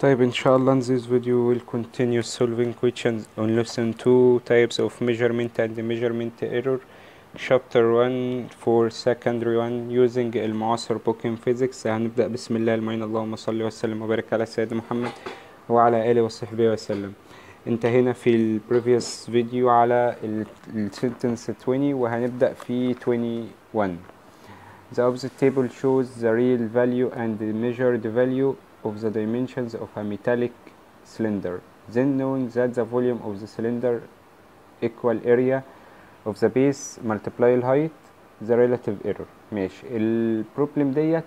طيب إن شاء الله in this video we'll continue solving questions on lesson 2 types of measurement and measurement error chapter 1 for secondary 1 using المعاصر book in physics هنبدأ بسم الله المعين اللهم صل وسلم وبارك على سيدنا محمد وعلى آله وصحبه وسلم انتهينا في ال previous video على ال ال sentence 20 وهنبدأ في 21 The opposite table shows the real value and the measured value of the dimensions of a metallic cylinder. Then knowing that the volume of the cylinder equal area of the base multiply height the relative error. ماشي. ال problem ديت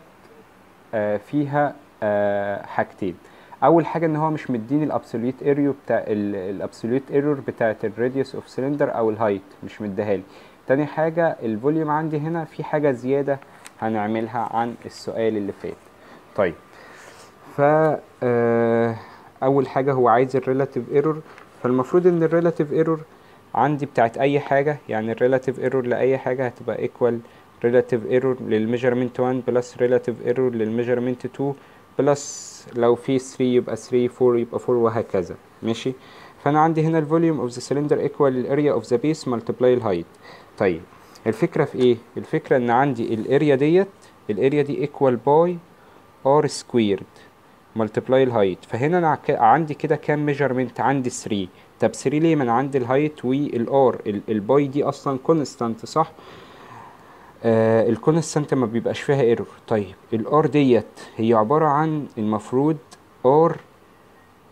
آه فيها آه حاجتين. أول حاجة إن هو مش مديني ال absolute error بتاع ال absolute error بتاعه ال radius of cylinder أو ال height مش مديها لي. تاني حاجة ال volume عندي هنا في حاجة زيادة هنعملها عن السؤال اللي فات. طيب. ف آه، أول حاجة هو عايز ال relative error فالمفروض إن ال relative error عندي بتاعت أي حاجة يعني ال relative error لأي حاجة هتبقى equal relative error لل measurement 1 plus relative error لل measurement 2 plus لو في 3 يبقى 3 4 يبقى 4 وهكذا. ماشي؟ فأنا عندي هنا ال volume of the cylinder equal ال area of the base multiply ال height طيب الفكرة في إيه؟ الفكرة إن عندي ال area ديت ال area دي equal pi r squared multiply ال height فهنا أنا عندي كده كام measurement عندي 3 طب 3 ليه؟ ما أنا عندي ال height وال r ال pi دي أصلا constant صح؟ آه ال constant ما بيبقاش فيها error طيب ال r ديت هي عبارة عن المفروض r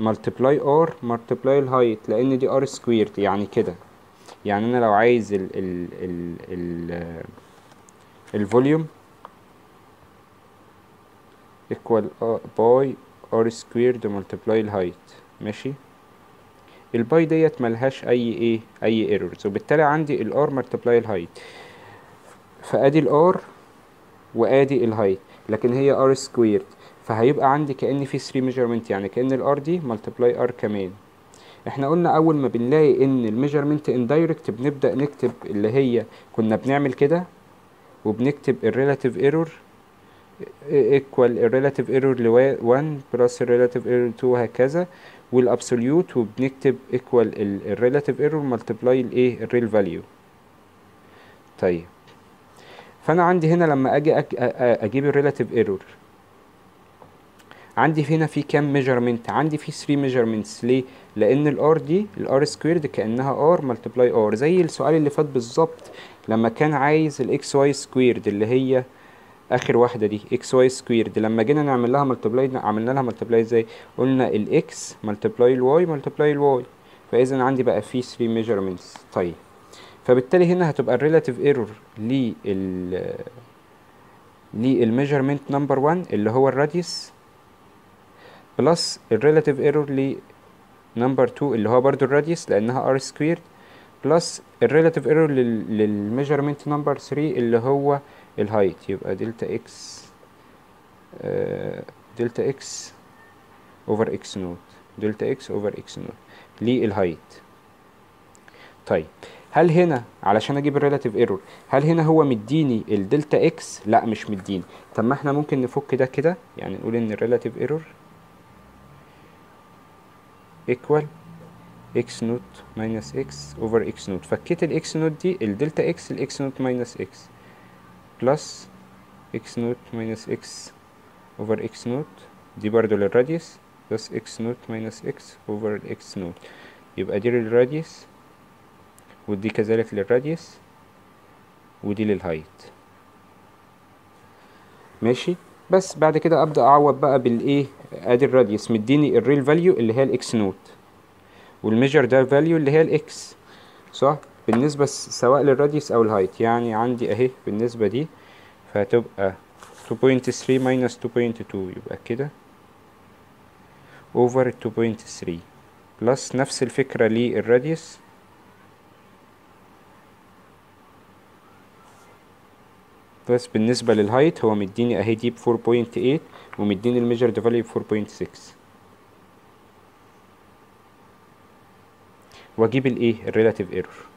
multiply r multiply ال height لأن دي r squared يعني كده. يعني أنا لو عايز ال ال ال ال ال volume equal pi r squared multiply ال height ماشي؟ ال pi ديت ملهاش أي إيه أي errors وبالتالي عندي ال r multiply ال height فأدي ال r وأدي ال height لكن هي r squared فهيبقى عندي كأن في 3 measurement يعني كأن ال r دي multiply r كمان. إحنا قلنا أول ما بنلاقي إن ال measurement indirect بنبدأ نكتب اللي هي كنا بنعمل كده وبنكتب ال relative error equal ال relative error ل 1 plus ال relative error 2 وهكذا وال absolute وبنكتب equal ال relative error multiply الايه ال real value طيب. فأنا عندي هنا لما أجي أجيب ال relative error عندي هنا في كام measurement عندي في 3 measurements ليه؟ لأن ال r دي ال r squared كأنها r multiply r زي السؤال اللي فات بالظبط لما كان عايز ال x y squared اللي هي آخر واحدة دي x y squared لما جينا نعمل لها multiply عملنا لها multiply إزاي؟ قلنا ال x multiply ال y multiply ال y فإذا عندي بقى في 3 measurements طيب. فبالتالي هنا هتبقى ال relative error لل لل measurement number 1 اللي هو ال radius plus ال relative error ل number 2 اللي هو برضو ال radius لأنها r squared plus ال relative error لل measurement number 3 اللي هو ال height يبقى delta x delta x over x note. delta x over x note. لل height طيب هل هنا علشان أجيب ال relative error هل هنا هو مديني ال delta x؟ لا مش مديني. طب ما إحنا ممكن نفك ده كده يعني نقول إن ال relative error equal x note minus x over x note. فكيت ال x note دي ال delta x ال x note minus x plus x note minus x over x note دي برضو لل radius plus x note minus x over x note يبقى دي لل radius ودي كذلك لل radius ودي لل height ماشي؟ بس بعد كده أبدأ أعوض بقى بالإيه؟ أدي ال radius مديني ال real value اللي هي ال x note وال measured value اللي هي ال x صح؟ بالنسبة س- سواء لل radius أو ال height يعني عندي أهي بالنسبة دي فهتبقى 2.3 minus 2.2 يبقى كده over 2.3 plus نفس الفكرة لل radius. بس بالنسبة لل height هو مديني أهي دي ب 4.8 ومديني ال measured value ب 4.6 وأجيب الإيه؟ ال relative error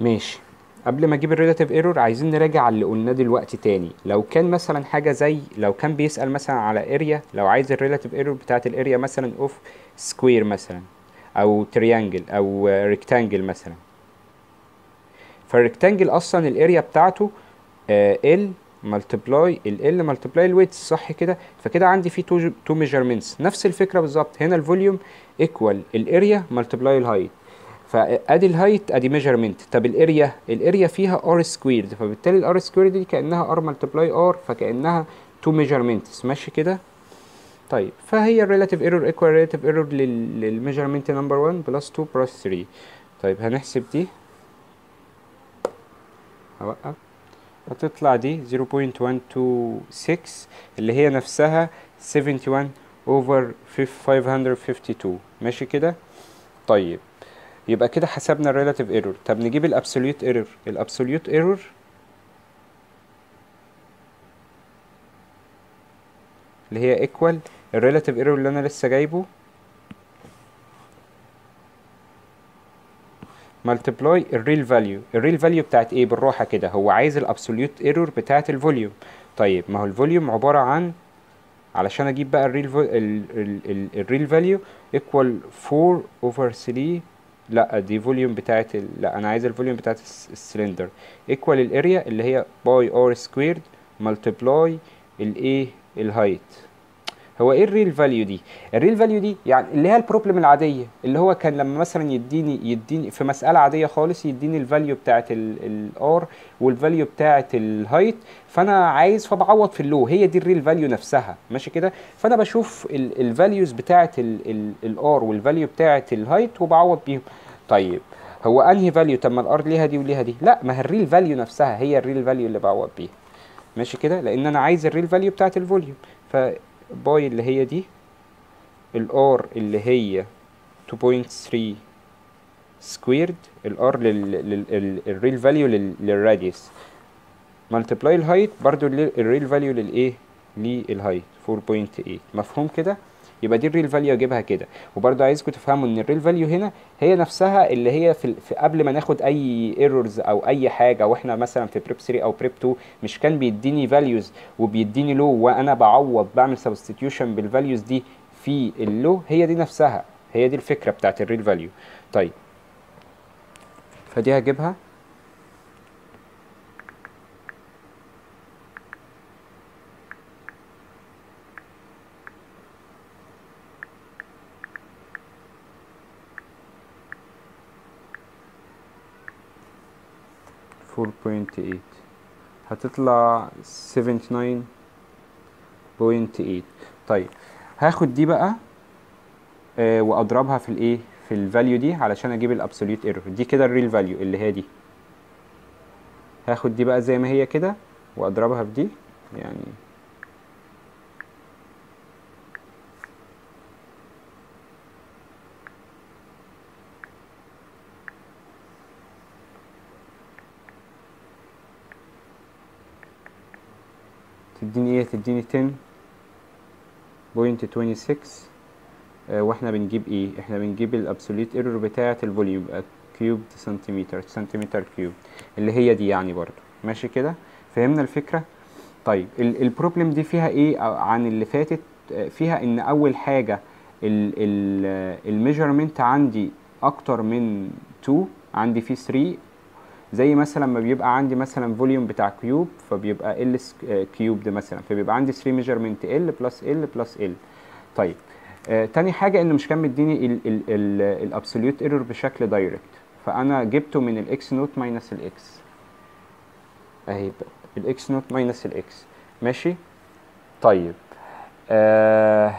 ماشي. قبل ما أجيب ال relative error عايزين نراجع اللي قلناه دلوقتي تاني. لو كان مثلا حاجة زي لو كان بيسأل مثلا على area لو عايز ال relative error بتاعت ال area مثلا of square مثلا أو triangle أو rectangle مثلا. فال rectangle أصلا ال area بتاعته ال multiply ال multiply ال width صح كده؟ فكده عندي في two two measurements نفس الفكرة بالظبط. هنا ال volume equal ال area multiply ال height فأدي ال height أدي measurement طب ال area ال area فيها r squared فبالتالي ال r squared دي كأنها r multiply r فكأنها two measurements ماشي كده؟ طيب فهي ال relative error equal relative error لل measurement number 1 plus 2 plus 3 طيب هنحسب دي. هوقف. هتطلع دي 0.126 اللي هي نفسها 71 over 552 ماشي كده؟ طيب. يبقى كده حسبنا ال relative error طب نجيب ال absolute error ال absolute error اللي هي equal ال relative error اللي أنا لسه جايبه. multiply ال real value ال real value بتاعت إيه؟ بالراحة كده. هو عايز ال absolute error بتاعت ال volume طيب ما هو ال volume عبارة عن علشان أجيب بقى ال real ال real value equal 4 over 3 لا دي volume بتاعت ال... لا أنا عايز ال volume بتاعت ال cylinder equal ال area اللي هي pi r squared multiply الايه ال height هو إيه ال real value دي؟ ال real value دي يعني اللي هي ال problem العادية اللي هو كان لما مثلا يديني يديني في مسألة عادية خالص يديني ال value بتاعه ال r وال value بتاعه ال height فأنا عايز فبعوض في ال law هي دي ال real value نفسها ماشي كده؟ فأنا بشوف ال values بتاعه ال r وال value بتاعه ال height وبعوض بيهم. طيب هو أنهي value طب ما ال r ليها دي وليها دي. لا ما هي ال real value نفسها هي ال real value اللي بعوض بيها ماشي كده؟ لأن أنا عايز ال real value بتاعه ال volume ف pi اللي هي دي ال r اللي هي 2.3 سكويرد الار للريل فاليو للراديوس ملتبلاي الهايت برضو ال real value للإيه؟ لل height 4.8 مفهوم كده؟ يبقى دي ال real value اجيبها كده. وبرضو عايزكم تفهموا إن ال real value هنا هي نفسها اللي هي في, في قبل ما ناخد أي errors أو أي حاجة وإحنا مثلا في prep 3 أو prep 2 مش كان بيديني values وبيديني law وأنا بعوض بعمل substitution بال values دي في ال law هي دي نفسها. هي دي الفكرة بتاعت ال real value طيب. فدي هجيبها. four point eight هتطلع seventy nine point eight طيب هاخد دي بقى آه وأضربها في الإيه؟ في ال value دي علشان أجيب ال absolute error دي كده ال real value اللي هي دي. هاخد دي بقى زي ما هي كده وأضربها في دي. يعني تديني إيه؟ تديني 10.26 آه وإحنا بنجيب إيه إحنا بنجيب ال absolute error بتاعة ال volume يبقى cube سنتيمتر سنتيمتر cube اللي هي دي يعني برضو ماشي كده؟ فهمنا الفكرة؟ طيب ال problem دي فيها إيه؟ عن اللي فاتت فيها إن أول حاجة ال measurement عندي أكتر من 2 عندي فيه 3 زي مثلا ما بيبقى عندي مثلا volume بتاع cube فبيبقى ال cube ده مثلا فبيبقى عندي 3 measurement L plus L plus L طيب آه تاني حاجة انه مش كان مديني ال absolute error بشكل direct فأنا جبته من ال X naught minus ال X أهي ال X naught minus ال X ماشي؟ طيب آه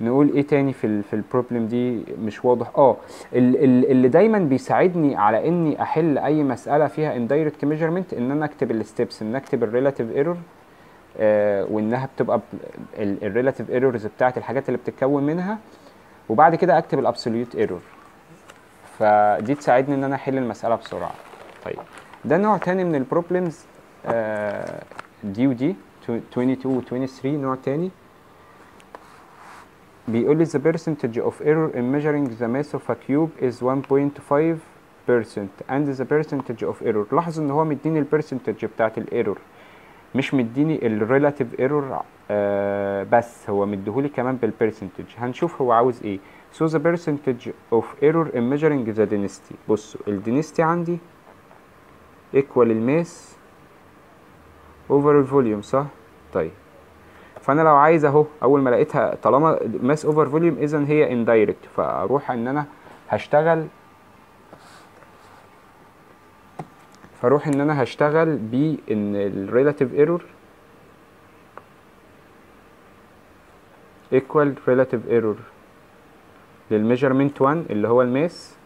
نقول إيه تاني في في ال problem دي مش واضح. آه ال ال اللي دايما بيساعدني على إني أحل أي مسألة فيها indirect measurement إن أنا أكتب ال steps إن أكتب ال relative error آه وإنها بتبقى ال relative errors بتاعت الحاجات اللي بتتكون منها وبعد كده أكتب ال absolute error فدي تساعدني إن أنا أحل المسألة بسرعة. طيب ده نوع تاني من ال problems آه دي ودي 22 و 23 نوع تاني. بيقول لي the percentage of error in measuring the mass of a cube is 1.5 and the percentage of error. لاحظوا إن هو مديني ال percentage بتاعت ال error مش مديني ال relative error آه بس هو مديهولي كمان بال percentage هنشوف هو عاوز إيه. So the percentage of error in measuring the density بصوا ال density عندي equal ال mass over ال volume صح؟ طيب. فأنا لو عايز أهو أول ما لقيتها طالما mass over volume اذا هي indirect فأروح إن أنا هشتغل فأروح إن أنا هشتغل بان ال relative error equal relative error لل measurement 1 اللي هو ال mass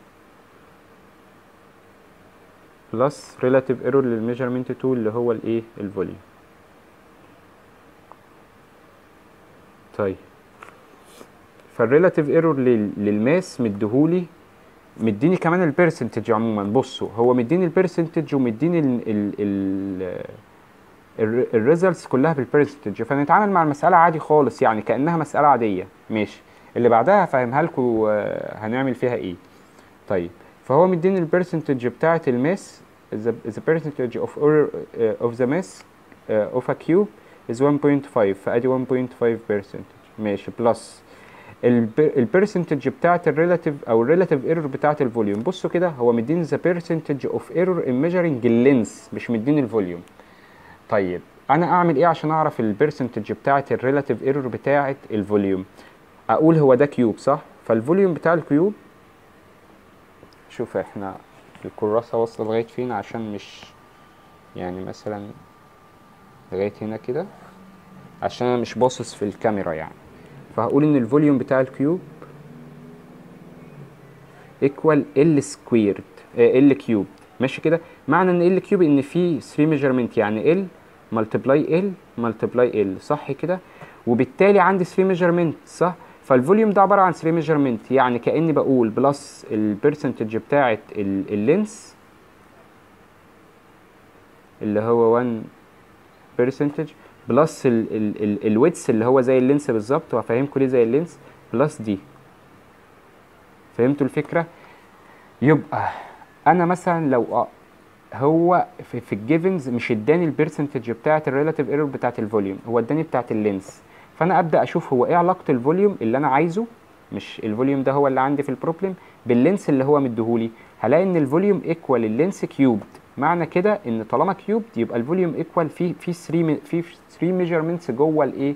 plus relative error لل measurement 2 اللي هو الإيه؟ ال volume طيب. فال relative error لل mass مديهولي مديني كمان ال percentage عموما. بصوا هو مديني ال percentage ومديني ال ال ال ال results كلها بال percentage فنتعامل مع المسألة عادي خالص يعني كأنها مسألة عادية. ماشي. اللي بعدها هفهمها لكم هنعمل فيها إيه. طيب. فهو مديني ال percentage بتاعة ال mass the, percentage of error uh, of the mass uh, of a cube is 1.5 فأدي 1.5% ماشي plus ال percentage بتاعت ال relative أو ال relative error بتاعت ال volume بصوا كده هو مديني the percentage of error in measuring ال length مش مديني ال volume طيب أنا أعمل إيه عشان أعرف ال percentage بتاعت ال relative error بتاعت ال volume أقول هو ده cube صح؟ فال volume بتاع ال cube شوف إحنا الكراسة واصلة لغاية فين عشان مش يعني مثلا لغاية هنا كده عشان أنا مش باصص في الكاميرا يعني. فهقول إن ال volume بتاع ال cube equal L squared L cube ماشي كده؟ معنى إن L cube إن في 3 measurement يعني L multiply L multiply L صح كده؟ وبالتالي عندي 3 measurement صح؟ فال volume ده عبارة عن 3 measurement يعني كأني بقول plus ال percentage بتاعه ال length اللي هو 1 percentage plus ال width اللي هو زي ال length بالظبط وهفهمكم ليه زي ال length؟ plus دي فهمتوا الفكرة؟ يبقى أنا مثلا لو هو في, في ال givens مش اداني ال percentage بتاعة ال relative error بتاعة ال volume هو اداني بتاعة ال length فأنا أبدأ أشوف هو إيه علاقة ال volume اللي أنا عايزه مش ال volume ده هو اللي عندي في ال problem بال length اللي هو مديهولي. هلاقي إن ال volume equal ال length cubed معنى كده إن طالما cubed يبقى ال volume equal في في 3 في 3 measurements جوه الإيه؟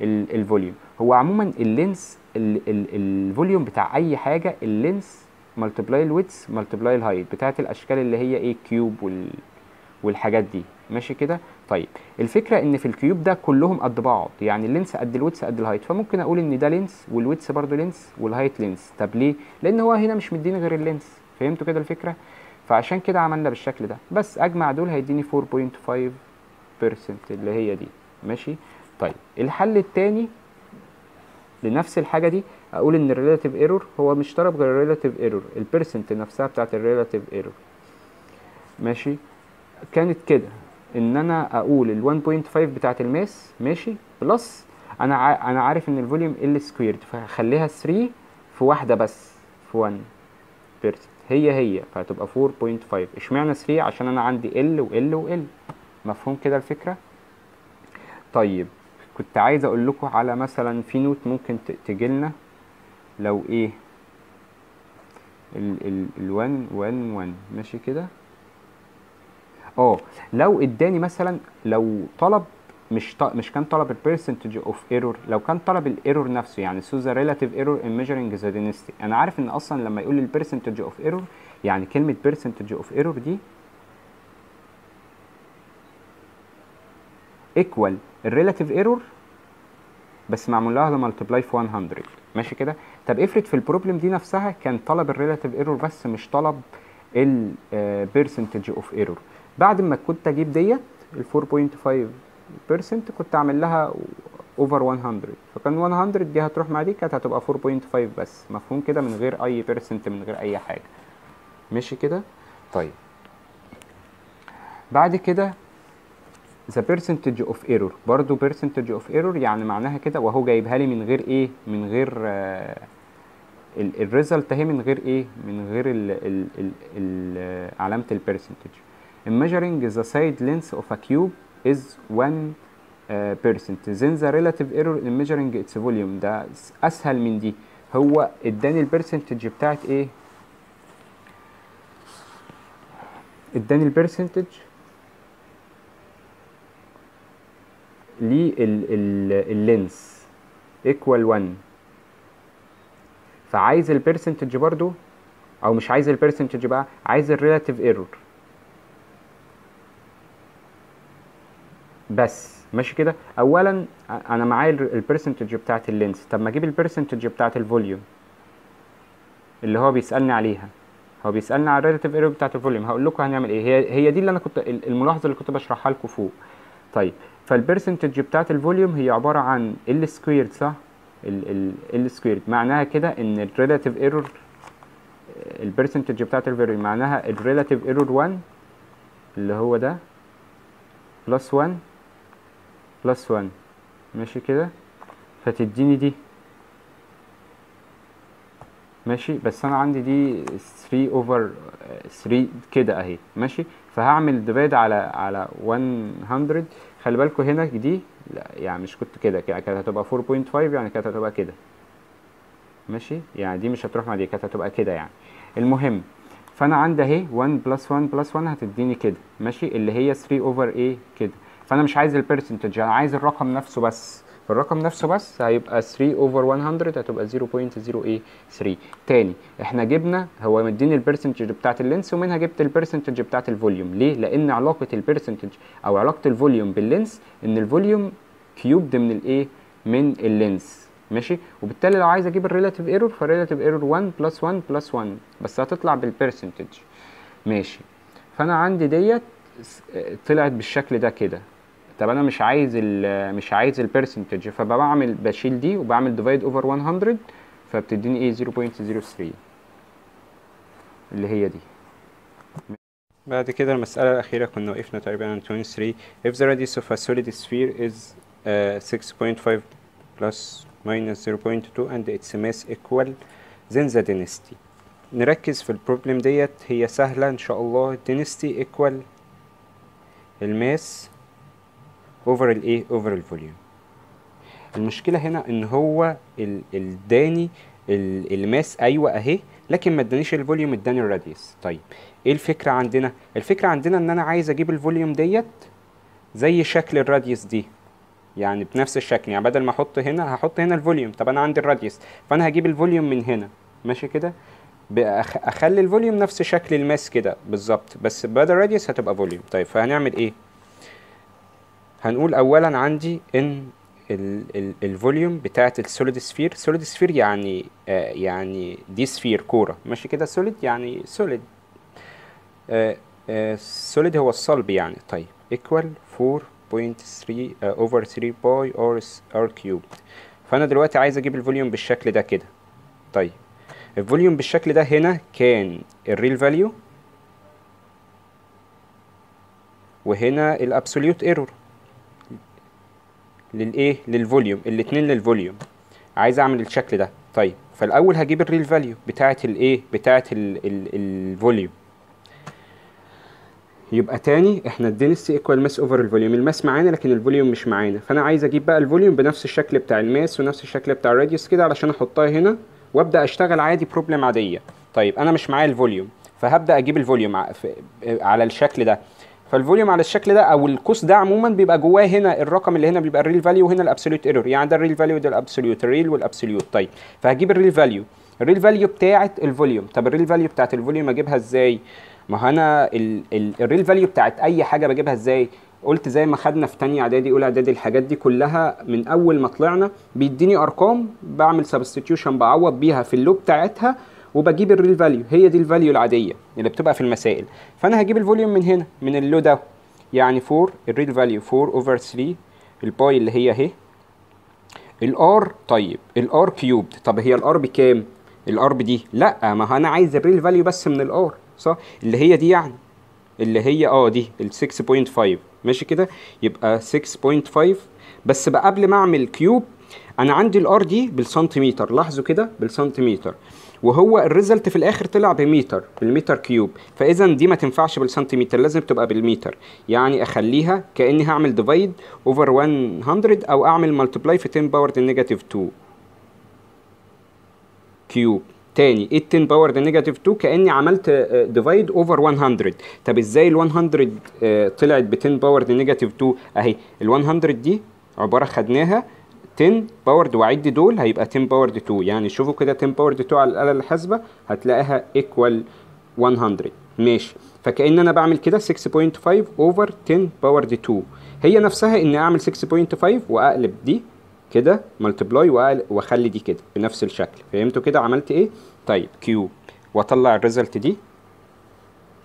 ال volume هو عموما ال length ال volume بتاع أي حاجة ال length multiply ال width multiply ال height بتاعت الأشكال اللي هي إيه؟ cube وال والحاجات دي. ماشي كده؟ طيب الفكرة إن في ال cube ده كلهم قد بعض يعني ال length قد ال width قد ال height فممكن أقول إن ده length وال width برضو length وال height length طب ليه؟ لأن هو هنا مش مديني غير ال length فهمتوا كده الفكرة؟ فعشان كده عملنا بالشكل ده. بس أجمع دول هيديني 4.5% اللي هي دي. ماشي؟ طيب الحل التاني لنفس الحاجة دي أقول إن ال relative error هو مش طلب غير ال relative error ال percent نفسها بتاعت ال relative error ماشي؟ كانت كده. إن أنا أقول ال 1.5 بتاعت ال mass ماشي؟ plus أنا. أنا عارف إن ال volume ال squared فهخليها 3 في واحدة بس في 1 percent هي هي فهتبقى 4.5 اشمعنى 3 عشان أنا عندي ال وال وال مفهوم كده الفكرة؟ طيب كنت عايز أقول لكم على مثلا في note ممكن تجي لنا. لو إيه؟ ال ال ال 1 1 1 ماشي كده؟ آه لو إداني مثلا لو طلب مش ط... مش كان طلب ال percentage of error لو كان طلب ال error نفسه يعني so the relative error in measuring the density أنا عارف إن أصلا لما يقول لي ال percentage of error يعني كلمة percentage of error دي equal ال relative error بس معمول لها multiply في 100 ماشي كده؟ طب افرض في ال problem دي نفسها كان طلب ال relative error بس مش طلب ال percentage of error بعد ما كنت أجيب ديت ال 4.5% كنت أعمل لها over 100 فكان 100 دي هتروح مع دي كانت هتبقى 4.5 بس. مفهوم كده؟ من غير أي percent من غير أي حاجة. ماشي كده؟ طيب. بعد كده the percentage of error. برضو percentage of error يعني معناها كده وهو جايبها لي من غير إيه؟ من غير آه ال result أهي من غير إيه؟ من غير ال ال ال ال علامة ال percentage measuring the side length of a cube is 1 uh, percent. Then the relative error in measuring its volume ده أسهل من دي. هو اداني ال percentage بتاعت إيه اداني ال percentage لل length equal 1 فعايز ال percentage برضو أو مش عايز ال percentage بقى عايز ال relative error بس. ماشي كده؟ اولا أنا معايا ال percentage بتاعت ال length. طب ما أجيب ال percentage بتاعت ال volume اللي هو بيسألني عليها. هو بيسألني على ال relative error بتاعت ال volume هقول لكم هنعمل إيه. هي هي دي اللي أنا كنت الملاحظة اللي كنت بشرحها لكم فوق. طيب فال percentage بتاعت ال volume هي عبارة عن ال squared صح؟ ال ال squared معناها كده إن ال relative error ال percentage بتاعت ال volume معناها ال relative error 1 اللي هو ده plus 1 plus 1 ماشي كده؟ فتديني دي. ماشي؟ بس أنا عندي دي 3 over 3 كده أهي. ماشي؟ فهعمل divide على على 100 خلي بالكم هنا دي لا يعني مش كنت كده. كانت هتبقى 4.5 يعني كانت هتبقى كده. ماشي؟ يعني دي مش هتروح مع دي كانت هتبقى كده يعني. المهم فأنا عندي أهي 1 plus 1 plus 1 هتديني كده. ماشي؟ اللي هي 3 over إيه كده. فأنا مش عايز ال percentage أنا عايز الرقم نفسه بس. الرقم نفسه بس هيبقى 3 over 100 هتبقى 0.083 تاني إحنا جبنا هو مديني ال percentage بتاعت ال length ومنها جبت ال percentage بتاعت ال volume ليه؟ لأن علاقة ال percentage أو علاقة ال volume بال length إن ال volume cubed من الإيه؟ من ال length. ماشي؟ وبالتالي لو عايز أجيب ال relative error فال relative error 1 plus 1 plus 1 بس هتطلع بال percentage ماشي. فأنا عندي ديت طلعت بالشكل ده كده. طب أنا مش عايز ال مش عايز ال percentage فبعمل بشيل دي وبعمل divide over 100 فبتديني إيه؟ 0.03 اللي هي دي. بعد كده المسألة الأخيرة كنا وقفنا تقريبا عند 23 if the radius of a solid sphere is uh, 6.5 plus minus 0.2 and its mass equal then the density نركز في ال problem ديت. هي سهلة إن شاء الله. density equal ال mass over الايه over ال volume المشكلة هنا إن هو اداني ال mass أيوه أهي لكن ما ادانيش ال volume اداني ال radius طيب إيه الفكرة عندنا؟ الفكرة عندنا إن أنا عايز أجيب ال volume ديت زي شكل ال radius دي يعني بنفس الشكل. يعني بدل ما أحط هنا هحط هنا ال volume طب أنا عندي ال radius فأنا هجيب ال volume من هنا. ماشي كده؟ أخلي ال volume نفس شكل ال mass كده. بالظبط. بس بدل radius هتبقى volume طيب فهنعمل إيه؟ هنقول اولا عندي إن ال volume بتاعت ال solid sphere solid sphere يعني آه يعني دي sphere كورة. ماشي كده؟ solid يعني solid solid هو الصلب يعني. طيب equal 4.3 over 3 pi r r cubed فأنا دلوقتي عايز أجيب ال volume بالشكل ده كده. طيب ال volume بالشكل ده هنا كان ال real value وهنا ال absolute error للإيه؟ لل volume. الاتنين لل volume. عايز أعمل الشكل ده. طيب فالأول هجيب ال real value بتاعه الايه بتاعه ال volume. يبقى تاني إحنا الدنسي ايكوال ماس اوفر الفوليوم الماس معانا لكن الفوليوم مش معانا. فأنا عايز أجيب بقى ال volume بنفس الشكل بتاع ال mass ونفس الشكل بتاع ال radius كده علشان أحطها هنا وأبدأ أشتغل عادي problem عادية. طيب أنا مش معايا ال volume فهبدأ أجيب ال volume على الشكل ده. فال volume على الشكل ده أو القوس ده عموما بيبقى جواه هنا الرقم اللي هنا بيبقى ال real value وهنا ال absolute error يعني ده الريل فاليو وده الابسوليوت الريل والابسوليوت طيب فهجيب ال real value ال real value بتاعه ال volume. طب ال real value بتاعه ال volume أجيبها إزاي؟ ما أنا ال real value بتاعه أي حاجة بجيبها إزاي؟ قلت زي ما خدنا في تانية إعدادي أولى إعدادي الحاجات دي كلها من أول ما طلعنا بيديني أرقام بعمل substitution بعوض بيها في ال law بتاعتها وبجيب ال real value هي دي ال value العادية اللي بتبقى في المسائل. فأنا هجيب ال volume من هنا من ال law ده يعني 4 ال real value 4 over 3 ال π اللي هي اهي. ال r طيب ال r cubed طب هي ال r بكام؟ ال r بدي. لا ما أنا عايز ال real value بس من ال r صح؟ اللي هي دي يعني. اللي هي آه دي ال 6.5 ماشي كده؟ يبقى 6.5 بس بقى قبل ما أعمل cube أنا عندي ال r دي بالسنتيمتر لاحظوا كده؟ بالسنتيمتر وهو ال result في الآخر طلع بمتر بالمتر cube. فاذا دي ما تنفعش بالسنتيمتر لازم تبقى بالمتر يعني أخليها كأني هعمل divide over 100 أو أعمل multiply في 10 power negative 2 كيوب تاني 8 10 باور نيجاتيف 2 كأني عملت ديفايد اوفر 100 طب إزاي ال 100 آه، طلعت ب 10 باور نيجاتيف 2 أهي ال 100 دي عبارة خدناها 10 باورد وعد دول هيبقى 10 باورد 2 يعني شوفوا كده 10 باورد 2 على الآلة الحاسبة هتلاقيها ايكوال 100 ماشي. فكأن أنا بعمل كده 6.5 اوفر 10 باورد 2 هي نفسها ان أعمل 6.5 وأقلب دي كده multiply وأخلي دي كده بنفس الشكل. فهمتوا كده؟ عملت إيه؟ طيب cube وأطلع ال result دي.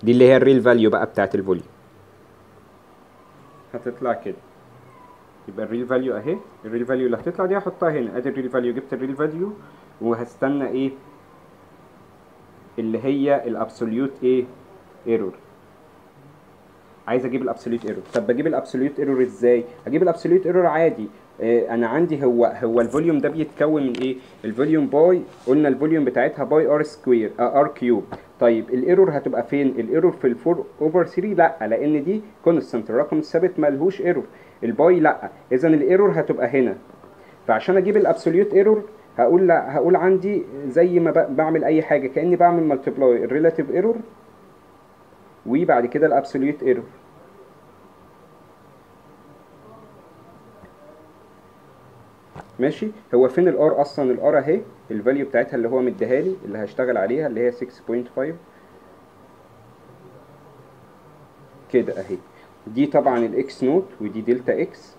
دي اللي هي ال real value بقى بتاعت ال volume. هتطلع كده. يبقى ال real value أهي. ال real value اللي هتطلع دي هحطها هنا. أدي ال real value جبت الريل فاليو وهستنى إيه؟ اللي هي ال absolute إيه؟ error عايز أجيب ال absolute error طب بجيب ال absolute error إزاي؟ أجيب ال absolute error عادي. آه أنا عندي هو هو ال volume ده بيتكون من إيه؟ ال volume π. قلنا ال volume بتاعتها π r square r cube طيب ال error هتبقى فين؟ ال error في ال four over 3 لأ لأن دي constant الرقم الثابت ملهوش error ال π لا اذا ال error هتبقى هنا. فعشان أجيب ال absolute error هقول لا هقول عندي زي ما بعمل أي حاجة كأني بعمل multiply ال relative error وبعد كده ال absolute error ماشي؟ هو فين ال r أصلا؟ ال r أهي ال value بتاعتها اللي هو مديها لي اللي هشتغل عليها اللي هي 6.5 كده أهي. دي طبعا ال x note ودي delta x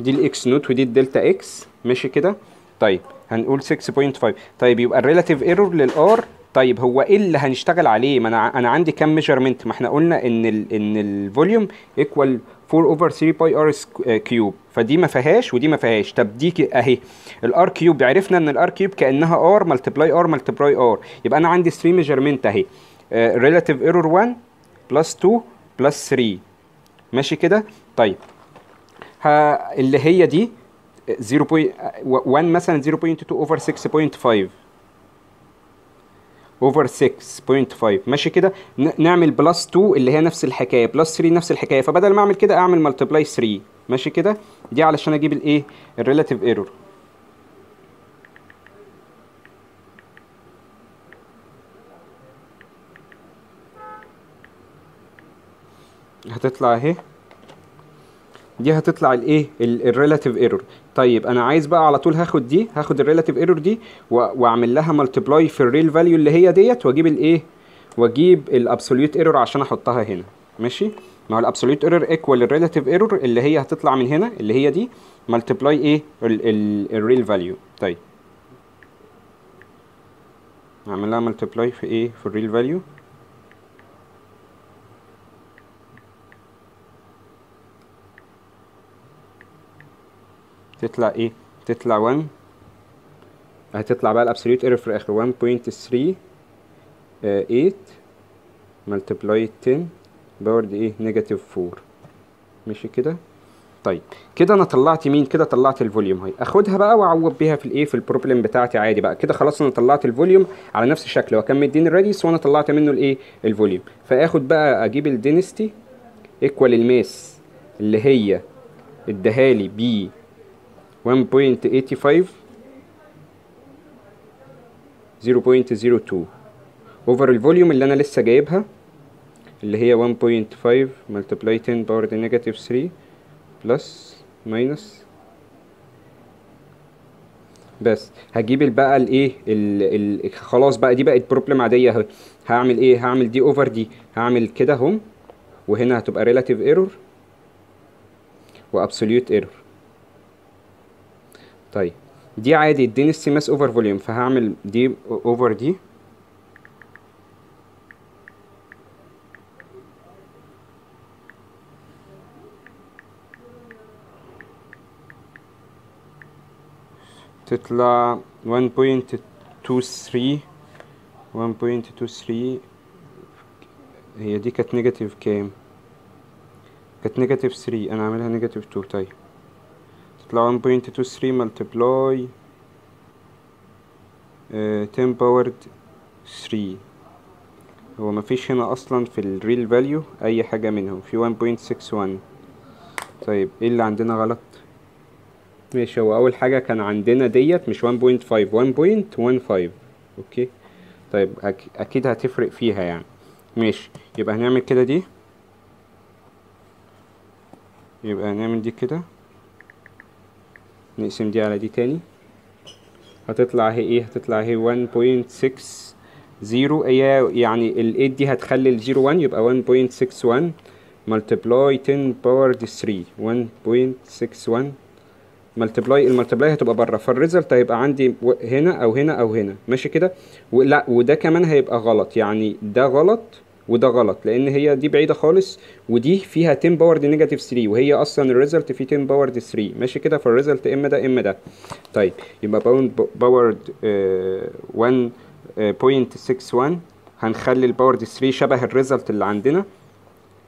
دي ال x note ودي ال delta x ماشي كده؟ طيب هنقول 6.5 طيب يبقى ال relative error لل r طيب هو إيه اللي هنشتغل عليه؟ ما أنا أنا عندي كام measurement ما إحنا قلنا إن ال إن ال volume equal 4 over 3 π r cube فدي ما فيهاش ودي ما فيهاش. طب دي اهي. ال r cube عرفنا إن ال r cube كأنها r multiply r multiply r يبقى أنا عندي 3 measurement أهي. relative error 1 plus 2 plus 3 ماشي كده؟ طيب. ها اللي هي دي 0.1 مثلا 0.2 over 6.5 over 6.5 ماشي كده؟ نعمل plus 2 اللي هي نفس الحكاية. plus 3 نفس الحكاية. فبدل ما أعمل كده أعمل multiply 3 ماشي كده؟ دي علشان أجيب الايه ال relative error هتطلع أهي. دي هتطلع الايه ال relative error طيب أنا عايز بقى على طول هاخد دي هاخد ال relative error دي وأعمل لها multiply في ال real value اللي هي ديت وأجيب الايه وأجيب ال absolute error عشان أحطها هنا. ماشي؟ ما هو ال absolute error equal ال relative error اللي هي هتطلع من هنا اللي هي دي multiply إيه؟ ال real value طيب. أعمل لها multiply في إيه؟ في ال real value تطلع إيه؟ تطلع 1 هتطلع بقى ال absolute error في الآخر. 1.38 multiply 10 power إيه negative 4 ماشي كده؟ طيب. كده أنا طلعت مين؟ كده طلعت ال volume أهي. أخدها بقى وأعوض بيها في الإيه؟ في ال problem بتاعتي عادي بقى. كده خلاص أنا طلعت ال volume على نفس الشكل. هو كان مديني ال radius وأنا طلعت منه الإيه؟ ال volume فآخد بقى أجيب ال density equal ال mass اللي هي ادهالي ب 1.85 0.02 over ال volume اللي أنا لسه جايبها اللي هي 1.5 multiply 10 power negative 3 plus minus بس هجيب بقى الايه ال خلاص بقى دي بقت problem عادية هعمل إيه؟ هعمل دي over دي. هعمل كده أهو وهنا هتبقى relative error و absolute error طيب. دي عادي density mass over volume فهعمل دي over دي تطلع 1.23 1.23 هي دي كانت negative كام؟ كانت negative 3 أنا عاملها negative 2 طيب. تطلع 1.23 multiply 10 power 3 هو مفيش هنا أصلا في ال real value أي حاجة منهم في 1.61 طيب إيه اللي عندنا غلط؟ ماشي هو أول حاجة كان عندنا ديت مش 1.5 1.15 أوكي؟ طيب. أكيد هتفرق فيها يعني. ماشي يبقى هنعمل كده دي. يبقى هنعمل دي كده. نقسم دي على دي تاني. هتطلع هي إيه؟ هتطلع هي 1.60 هي يعني ال 8 دي هتخلي ال 0 1 يبقى 1.61 multiply 10 power 3 1.61 multiply ال multiply هتبقى بره. فال result هيبقى عندي هنا أو هنا أو هنا. ماشي كده؟ ولا وده كمان هيبقى غلط. يعني ده غلط وده غلط لأن هي دي بعيدة خالص ودي فيها 10 power دي negative 3 وهي أصلا ال result فيه 10 power دي 3 ماشي كده؟ فال result إما ده إما ده. طيب يبقى باوند power 1.61 هنخلي ال power دي 3 شبه ال result اللي عندنا.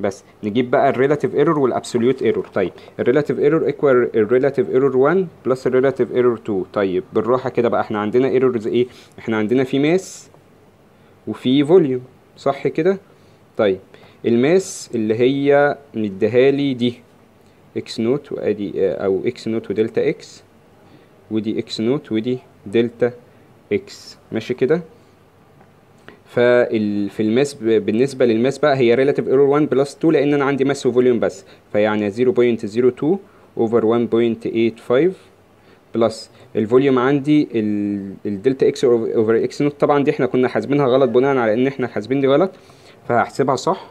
بس نجيب بقى ال relative error وال absolute error طيب ال relative error equal ال relative error 1 plus ال relative error 2 طيب بالراحة كده بقى إحنا عندنا errors إيه؟ إحنا عندنا في mass وفي volume صح كده؟ طيب ال mass اللي هي مديهالي دي x nought وأدي أو x nought و delta x ودي x nought ودي delta x. ماشي كده؟ فال في ال mass بالنسبة لل mass بقى هي relative error 1 plus 2 لأن أنا عندي mass و volume بس. فيعني 0.02 over 1.85 plus ال volume عندي ال delta x over x nought. طبعا دي إحنا كنا حاسبينها غلط بناء على إن إحنا حاسبين دي غلط. فهحسبها صح.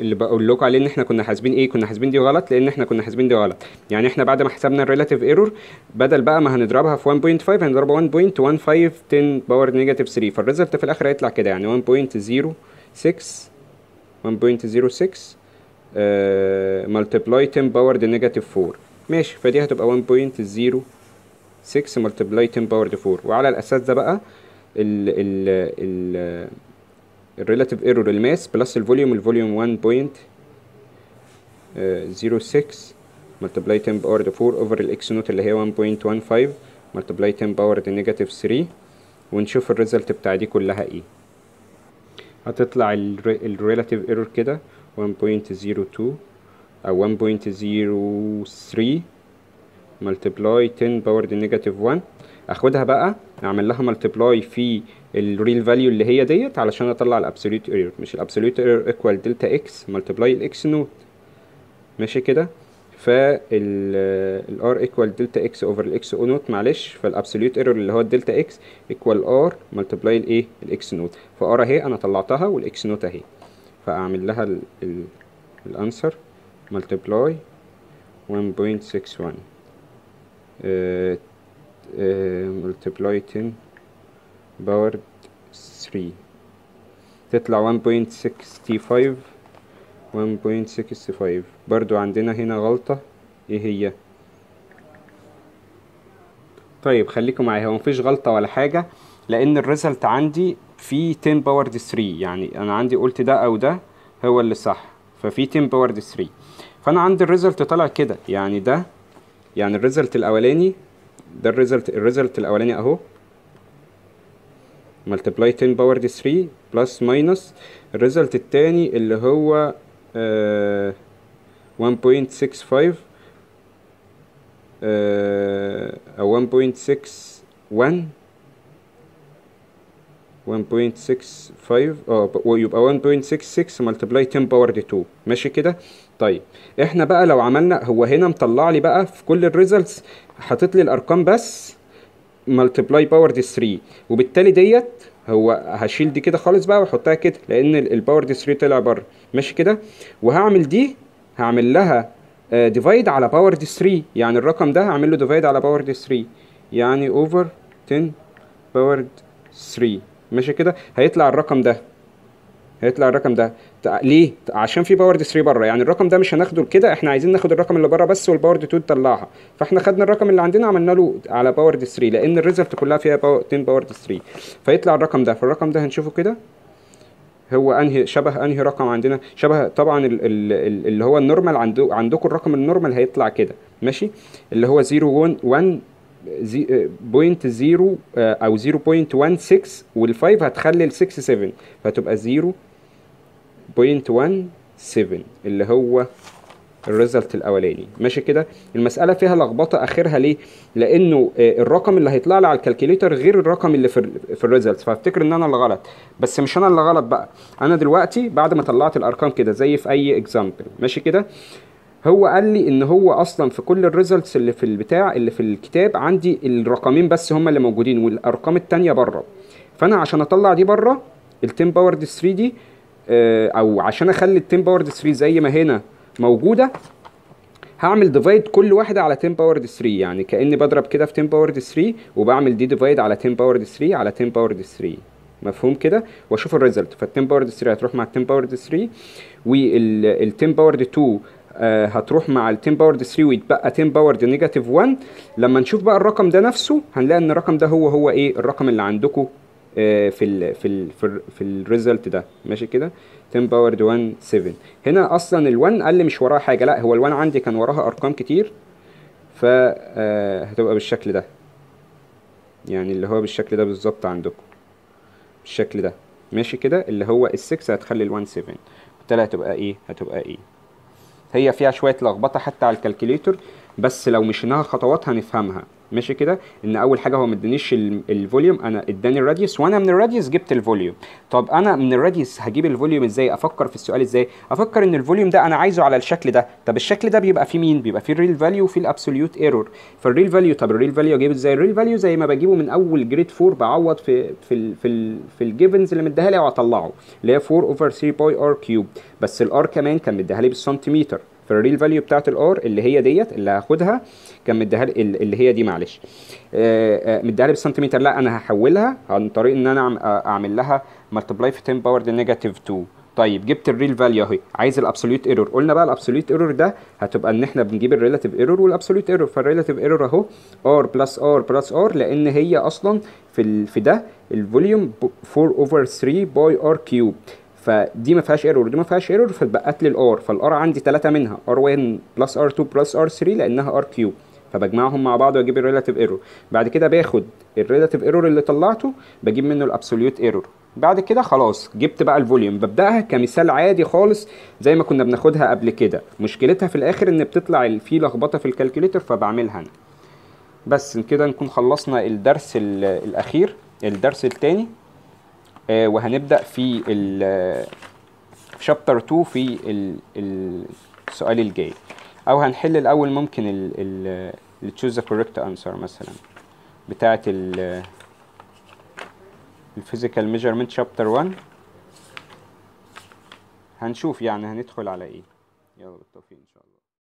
اللي بقول لكم عليه إن إحنا كنا حاسبين إيه؟ كنا حاسبين دي غلط لأن إحنا كنا حاسبين دي غلط. يعني إحنا بعد ما حسبنا ال relative error بدل بقى ما هنضربها في 1.5 هنضربها 1.15 10 power negative 3 فال result في الآخر هيطلع كده يعني 1.06 1.06 multiply 10 power دي negative 4 ماشي فدي هتبقى 1.06 multiply 10 power دي 4 وعلى الأساس ده بقى ال ال ال الريلاتيف ايرور الماس بلس الفوليوم الفوليوم 1.06 multiply 10 power 4 over ال x nought اللي هي 1.15 multiply 10 power negative 3 ونشوف ال result بتاع دي كلها إيه. هتطلع ال relative error كده 1.02 أو 1.03 multiply 10 power negative 1 أخدها بقى أعمل لها multiply في ال real value اللي هي ديت علشان أطلع ال absolute error مش ال absolute error equal delta x multiply ال x nought ماشي كده؟ فال r equal delta x over ال x أو nought معلش فال absolute error اللي هو ال delta x equal r multiply الايه ال x nought ف r اهي أنا طلعتها وال x nought اهي. فأعمل لها ال answer multiply 1.61 multiply 10 power 3 تطلع 1.65 1.65 برضو عندنا هنا غلطة. إيه هي؟ طيب خليكم معايا. هو مفيش غلطة ولا حاجة؟ لأن ال result عندي في 10 power 3 يعني أنا عندي قلت ده أو ده هو اللي صح. ففي 10 power 3 فأنا عندي ال result طلع كده. يعني ده يعني ال result الأولاني ده ال result ال result الأولاني أهو. multiply 10 power 3 plus minus ال result التاني اللي هو آه 1.65 آه أو 1.61 1.65 آه يبقى 1.66 multiply 10 power 2 ماشي كده؟ طيب إحنا بقى لو عملنا هو هنا مطلع لي بقى في كل ال results حاطط لي الأرقام بس. ملتبلاي باور دي 3 وبالتالي ديت هو هشيل دي كده خالص بقى وأحطها كده لأن ال power دي 3 طلع بره. ماشي كده؟ وهعمل دي هعمل لها divide على power دي 3 يعني الرقم ده هعمل له divide على power دي 3 يعني over 10 power 3 ماشي كده؟ هيطلع الرقم ده. هيطلع الرقم ده. ليه؟ عشان في power دي 3 بره. يعني الرقم ده مش هناخده كده إحنا عايزين ناخد الرقم اللي بره بس وال power دي 2 نطلعها فاحنا خدنا الرقم اللي عندنا عملنا له على power دي 3 لأن ال result كلها فيها power 10 power دي 3 فيطلع الرقم ده. فالرقم ده هنشوفه كده. هو انهي شبه أنهي رقم عندنا؟ شبه طبعا ال ال ال اللي هو ال normal عندكم الرقم ال normal هيطلع كده. ماشي؟ اللي هو 0 point 0 أو 0.16 وال5 هتخلي ال 6 7 فهتبقى 0.17 اللي هو ال result الأولاني. ماشي كده؟ المسألة فيها لخبطة آخرها ليه؟ لأنه آه، الرقم اللي هيطلع لي على ال calculator غير الرقم اللي في في ال result فأفتكر إن أنا اللي غلط. بس مش أنا اللي غلط بقى. أنا دلوقتي بعد ما طلعت الأرقام كده زي في أي example ماشي كده؟ هو قال لي إن هو أصلا في كل ال results اللي في البتاع اللي في الكتاب عندي الرقمين بس هم اللي موجودين والأرقام التانية بره فأنا عشان أطلع دي بره ال 10 power 3 دي آه، أو عشان أخلي ال 10 power 3 زي ما هنا موجودة هعمل divide كل واحدة على 10 power 3 يعني كأني بضرب كده في 10 power 3 وبعمل دي divide على 10 power 3 على 10 power 3 مفهوم كده؟ وأشوف ال result فال 10 power 3 هتروح مع ال 10 power 3 وال 10 power 2 آه، هتروح مع ال 10 power 3 ويتبقى 10 power negative 1 لما نشوف بقى الرقم ده نفسه هنلاقي إن الرقم ده هو هو إيه؟ الرقم اللي عندكم آه، في ال في ال في, ال في ال result ده. ماشي كده؟ 10 power 1 7 هنا أصلا ال1 قال لي مش وراه حاجة لا هو ال1 عندي كان وراها أرقام كتير. ف آه، هتبقى بالشكل ده. يعني اللي هو بالشكل ده بالظبط عندكم بالشكل ده. ماشي كده؟ اللي هو ال6 هتخلي ال1 7 بالتالي هتبقى إيه؟ هتبقى إيه؟ هي فيها شوية لخبطة حتى على ال calculator. بس لو مشيناها خطوات هنفهمها. ماشي كده؟ إن أول حاجة هو ما ادانيش ال- الفوليوم أنا اداني الراديوس وأنا من الراديوس جبت الفوليوم. طب أنا من ال radius هجيب ال volume إزاي؟ أفكر في السؤال إزاي؟ أفكر إن ال volume ده أنا عايزه على الشكل ده. طب الشكل ده بيبقى فيه مين؟ بيبقى فيه ال real value وفيه ال absolute error فال real value طب ال real value أجيبه إزاي؟ ال real value زي ما بجيبه من أول جريد 4 بعوض في في ال في ال في ال givens اللي مديها لي وأطلعه اللي هي 4 over 3 pi r cube بس ال r كمان كان مديها لي بالسنتيمتر فال real value بتاعت ال r اللي هي ديت اللي هاخدها كان مديها لي اللي هي دي معلش. آه، آه، مديها لي بالسنتيمتر لا أنا هحولها عن طريق إن أنا آه، أعمل لها multiply في 10 power negative 2 طيب جبت ال real value أهي. عايز ال absolute error قلنا بقى ال absolute error ده هتبقى إن إحنا بنجيب ال relative error وال absolute error فال relative error أهو r plus r plus r لأن هي أصلا في. في ده ال volume 4 over 3 pi r cube فدي ما فيهاش error دي ما فيهاش error فاتبقت لي ال r فال r عندي ثلاثة منها r 1 plus r 2 plus r 3 لأنها r cube فبجمعهم مع بعض وأجيب ال relative error بعد كده باخد ال relative error اللي طلعته بجيب منه ال absolute error بعد كده خلاص جبت بقى ال volume ببدأها كمثال عادي خالص زي ما كنا بناخدها قبل كده. مشكلتها في الآخر إن بتطلع في لخبطة في ال calculator فبعملها أنا. بس كده نكون خلصنا الدرس ال- الأخير الدرس الثاني وهنبدأ في في chapter 2 في ال ال السؤال الجاي. أو هنحل الأول ممكن ال choose the correct answer مثلا بتاعه ال ال physical measurement chapter 1 هنشوف يعني هندخل على إيه. يلا بالتوفيق.